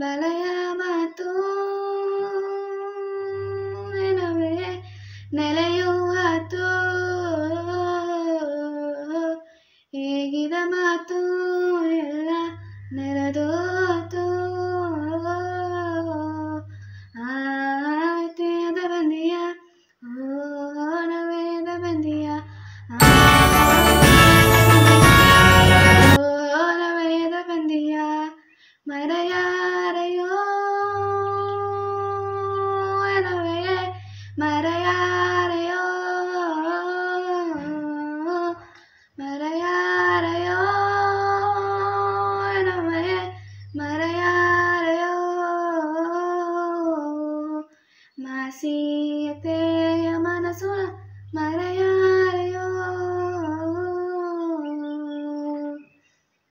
ಬಲಯ ಮಾತು sí